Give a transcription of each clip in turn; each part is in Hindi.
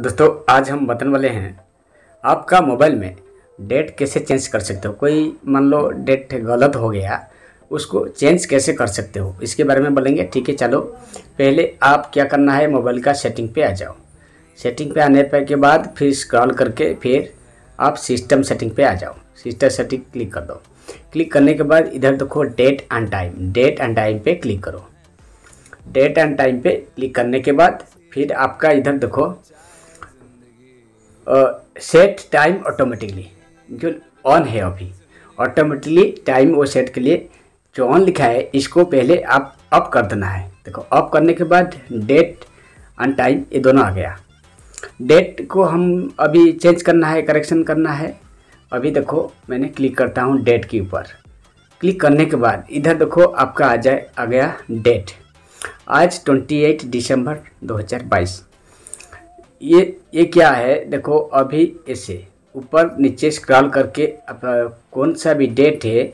दोस्तों, आज हम बताने वाले हैं। आपका मोबाइल में डेट कैसे चेंज कर सकते हो? कोई मान लो डेट गलत हो गया, उसको चेंज कैसे कर सकते हो? इसके बारे में बोलेंगे, ठीक है, चलो। पहले आप क्या करना है, मोबाइल का सेटिंग पे आ जाओ। सेटिंग पे आने पर के बाद फिर स्क्रॉल करके फिर आप सिस्टम सेटिंग पे आ जाओ। सिस्टम सेटिंग क्लिक कर दो। क्लिक करने के बाद इधर देखो, date and time. Date and time पे क्लिक करो। डेट एंड टाइम पे क्लिक करने के बाद फिर आपका इधर देखो सेट टाइम ऑटोमेटिकली जो ऑन है अभी। ऑटोमेटिकली टाइम वो सेट के लिए जो ऑन लिखा है, इसको पहले आप अप कर देना है। देखो अप करने के बाद डेट एंड टाइम ये दोनों आ गया। डेट को हम अभी चेंज करना है करेक्शन करना है। अभी देखो, मैंने क्लिक करता हूँ डेट के ऊपर। क्लिक करने के बाद इधर देखो, आपका आ जाए, आ गया डेट आज 28 दिसंबर 2022 ये ये क्या है? देखो, अभी ऐसे, ऊपर नीचे स्क्रॉल करके कौन सा भी डेट है,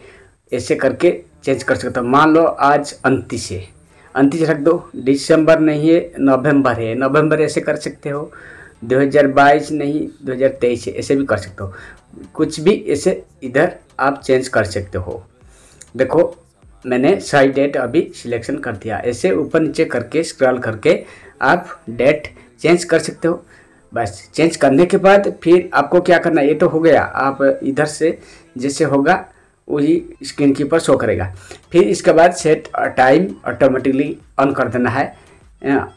ऐसे करके चेंज कर सकते हो। मान लो आज उनतीस। है उनतीस रख दो। दिसंबर नहीं है नवंबर है। नवंबर ऐसे कर सकते हो। 2022 नहीं 2023 है, ऐसे भी कर सकते हो। कुछ भी ऐसे इधर आप चेंज कर सकते हो। देखो, मैंने सही डेट अभी सिलेक्शन कर दिया। ऐसे ऊपर नीचे करके स्क्रॉल करके आप डेट चेंज कर सकते हो। बस, चेंज करने के बाद फिर आपको क्या करना, ये तो हो गया, आप इधर से जैसे होगा, वही स्क्रीन के ऊपर शो करेगा। फिर इसके बाद सेट टाइम ऑटोमेटिकली ऑन कर देना है।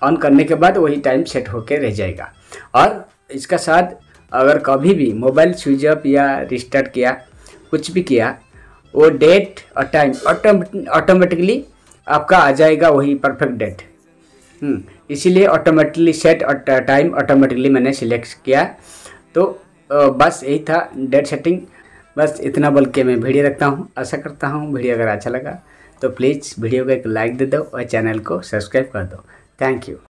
ऑन करने के बाद वही टाइम सेट होके रह जाएगा। और इसका साथ अगर कभी भी मोबाइल स्विच ऑफ़ या रिस्टार्ट किया, कुछ भी किया, वो डेट और टाइम ऑटोमेटिकली आपका आ जाएगा वही परफेक्ट डेट इसीलिए ऑटोमेटिकली सेट टाइम ऑटोमेटिकली मैंने सिलेक्ट किया। तो बस यही था डेट सेटिंग बस इतना बोल के मैं वीडियो रखता हूँ। आशा करता हूँ वीडियो अगर अच्छा लगा तो प्लीज़ वीडियो को एक लाइक दे दो और चैनल को सब्सक्राइब कर दो। Thank you